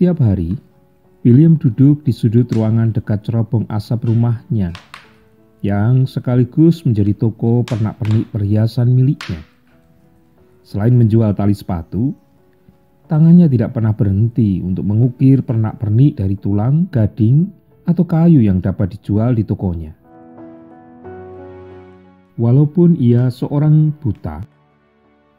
Setiap hari, William duduk di sudut ruangan dekat cerobong asap rumahnya yang sekaligus menjadi toko pernak-pernik perhiasan miliknya. Selain menjual tali sepatu, tangannya tidak pernah berhenti untuk mengukir pernak-pernik dari tulang, gading, atau kayu yang dapat dijual di tokonya. Walaupun ia seorang buta,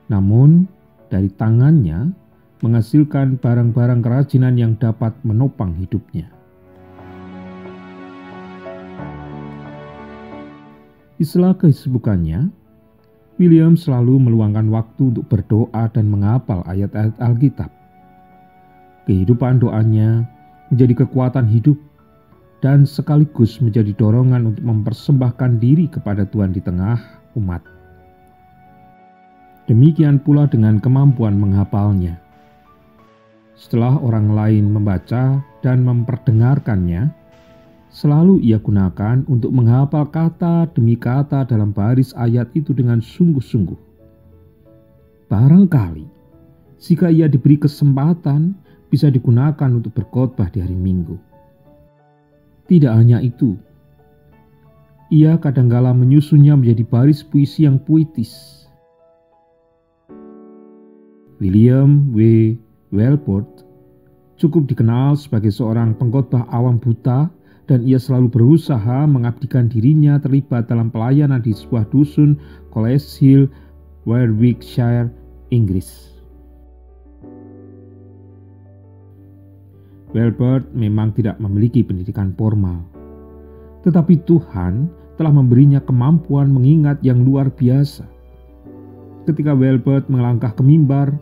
namun dari tangannya menghasilkan barang-barang kerajinan yang dapat menopang hidupnya. Sela kesibukannya, William selalu meluangkan waktu untuk berdoa dan menghafal ayat-ayat Alkitab. Kehidupan doanya menjadi kekuatan hidup dan sekaligus menjadi dorongan untuk mempersembahkan diri kepada Tuhan di tengah umat. Demikian pula dengan kemampuan menghafalnya. Setelah orang lain membaca dan memperdengarkannya, selalu ia gunakan untuk menghafal kata demi kata dalam baris ayat itu dengan sungguh-sungguh. Barangkali, jika ia diberi kesempatan, bisa digunakan untuk berkhotbah di hari Minggu. Tidak hanya itu, ia kadangkala menyusunnya menjadi baris puisi yang puitis. William W. Wellport cukup dikenal sebagai seorang pengkhotbah awam buta dan ia selalu berusaha mengabdikan dirinya terlibat dalam pelayanan di sebuah dusun College Hill, Warwickshire, Inggris. Wellport memang tidak memiliki pendidikan formal, tetapi Tuhan telah memberinya kemampuan mengingat yang luar biasa. Ketika Wellport melangkah ke mimbar,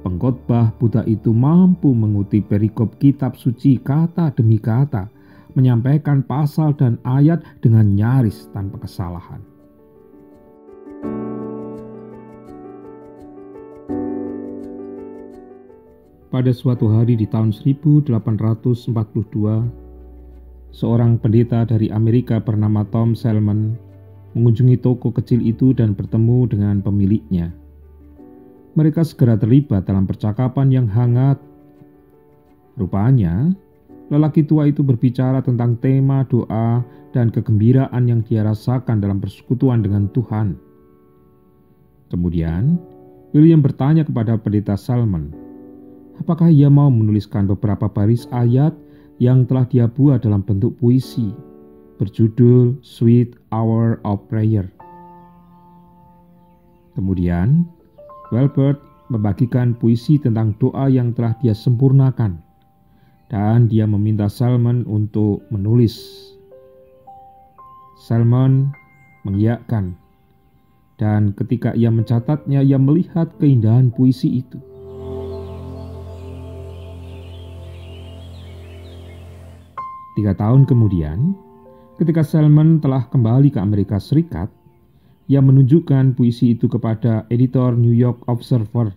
Pengkhotbah Buddha itu mampu mengutip perikop kitab suci kata demi kata, menyampaikan pasal dan ayat dengan nyaris tanpa kesalahan. Pada suatu hari di tahun 1842, seorang pendeta dari Amerika bernama Tom Selman mengunjungi toko kecil itu dan bertemu dengan pemiliknya mereka segera terlibat dalam percakapan yang hangat. Rupanya, lelaki tua itu berbicara tentang tema doa dan kegembiraan yang dia rasakan dalam persekutuan dengan Tuhan. Kemudian, William bertanya kepada pendeta Salmon, apakah ia mau menuliskan beberapa baris ayat yang telah dia buat dalam bentuk puisi berjudul Sweet Hour of Prayer. Kemudian, Welbert membagikan puisi tentang doa yang telah dia sempurnakan, dan dia meminta Salmon untuk menulis. Salmon mengiyakan, dan ketika ia mencatatnya, ia melihat keindahan puisi itu. Tiga tahun kemudian, ketika Salmon telah kembali ke Amerika Serikat, yang menunjukkan puisi itu kepada editor New York Observer.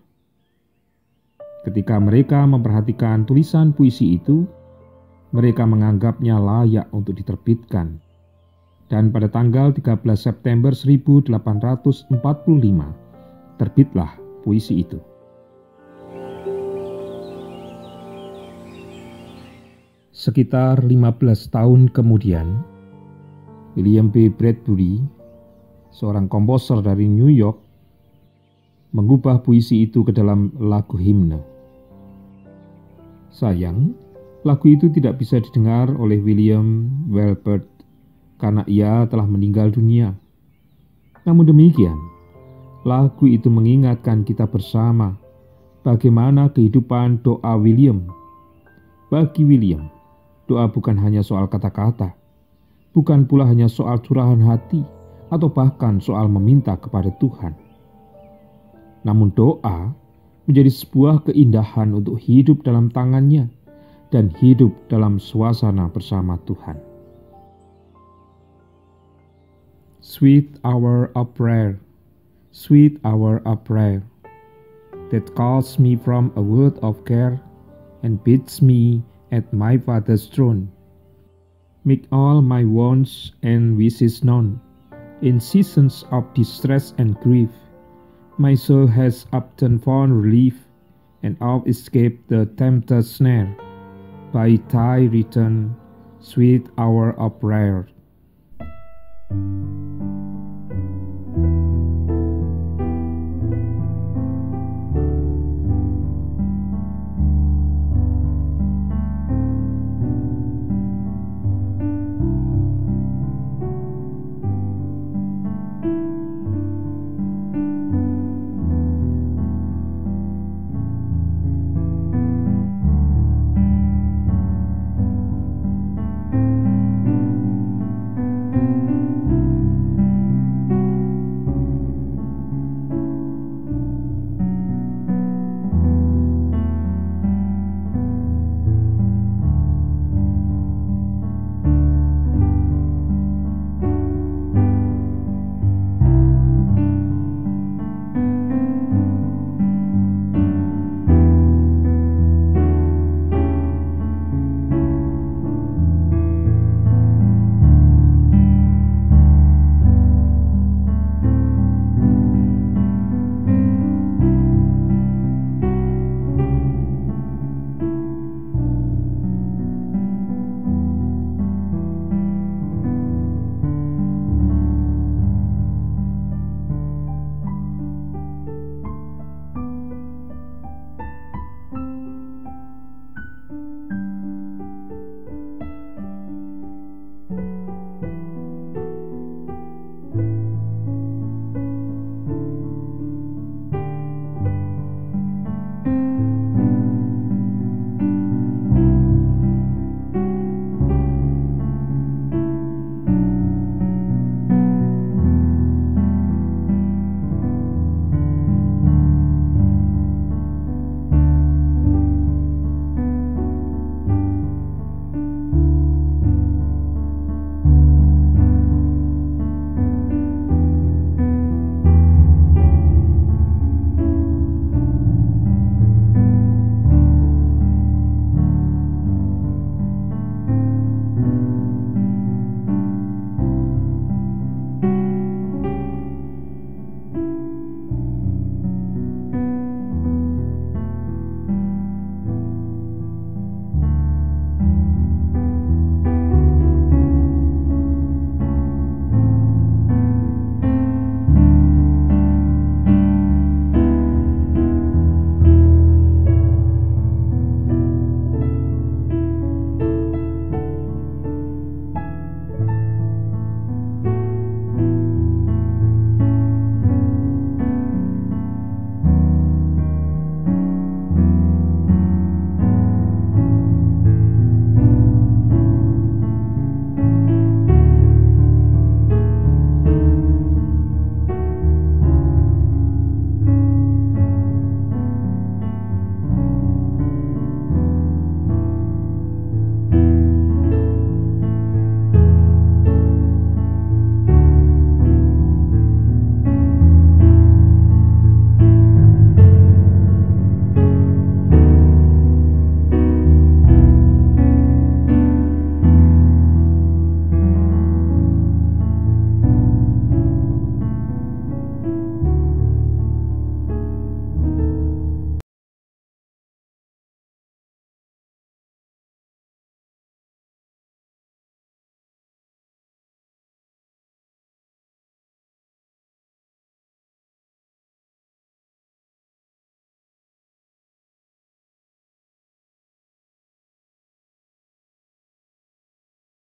Ketika mereka memperhatikan tulisan puisi itu, mereka menganggapnya layak untuk diterbitkan. Dan pada tanggal 13 September 1845, terbitlah puisi itu. Sekitar 15 tahun kemudian, William B. Bradbury seorang komposer dari New York, mengubah puisi itu ke dalam lagu himne. Sayang, lagu itu tidak bisa didengar oleh William Welbert karena ia telah meninggal dunia. Namun demikian, lagu itu mengingatkan kita bersama bagaimana kehidupan doa William. Bagi William, doa bukan hanya soal kata-kata, bukan pula hanya soal curahan hati, atau bahkan soal meminta kepada Tuhan. Namun doa menjadi sebuah keindahan untuk hidup dalam tangannya dan hidup dalam suasana bersama Tuhan. Sweet hour of prayer, sweet hour of prayer, that calls me from a world of care and bids me at my Father's throne. Make all my wants and wishes known in seasons of distress and grief. My soul has often found relief and of escaped the tempter's snare. By thy return, sweet hour of prayer.